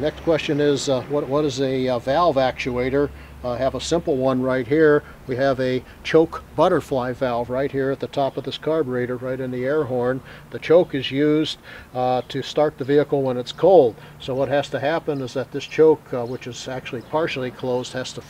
Next question is uh, what, what is a uh, valve actuator? Uh, have a simple one right here. We have a choke butterfly valve right here at the top of this carburetor, right in the air horn. The choke is used uh, to start the vehicle when it's cold. So what has to happen is that this choke, uh, which is actually partially closed, has to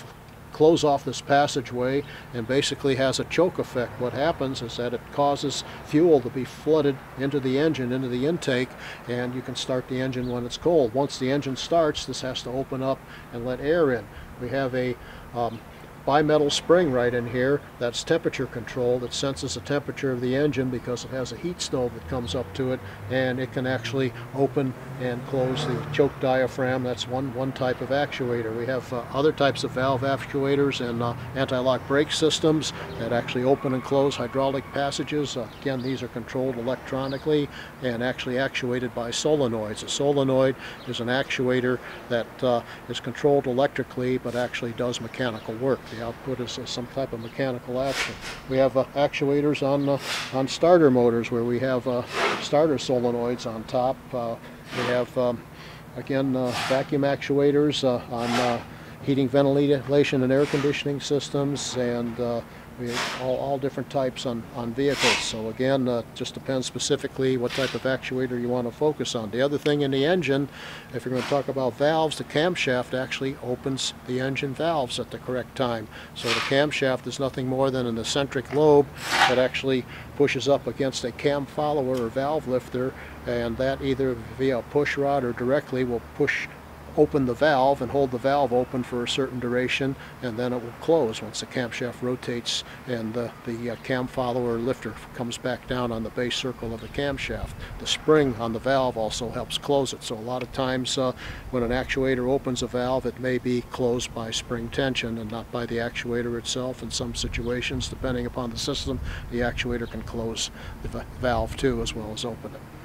close off this passageway and basically has a choke effect. What happens is that it causes fuel to be flooded into the engine, into the intake, and you can start the engine when it's cold. Once the engine starts, this has to open up and let air in. We have a um, bimetal spring right in here that's temperature controlled. It senses the temperature of the engine because it has a heat stove that comes up to it and it can actually open and close the choke diaphragm. That's one, one type of actuator. We have uh, other types of valve actuators and uh, anti-lock brake systems that actually open and close hydraulic passages. Uh, again, these are controlled electronically and actually actuated by solenoids. A solenoid is an actuator that uh, is controlled electrically but actually does mechanical work. The output is uh, some type of mechanical action. We have uh, actuators on uh, on starter motors where we have uh, starter solenoids on top. Uh, we have um, again uh, vacuum actuators on heating, ventilation, and air conditioning systems, and all, all different types on, on vehicles. So again, uh, just depends specifically what type of actuator you want to focus on. The other thing in the engine, if you're going to talk about valves, the camshaft actually opens the engine valves at the correct time. So the camshaft is nothing more than an eccentric lobe that actually pushes up against a cam follower or valve lifter and that either via a push rod or directly will push open the valve and hold the valve open for a certain duration and then it will close once the camshaft rotates and the, the uh, cam follower lifter comes back down on the base circle of the camshaft. The spring on the valve also helps close it so a lot of times uh, when an actuator opens a valve it may be closed by spring tension and not by the actuator itself. In some situations depending upon the system the actuator can close the valve too as well as open it.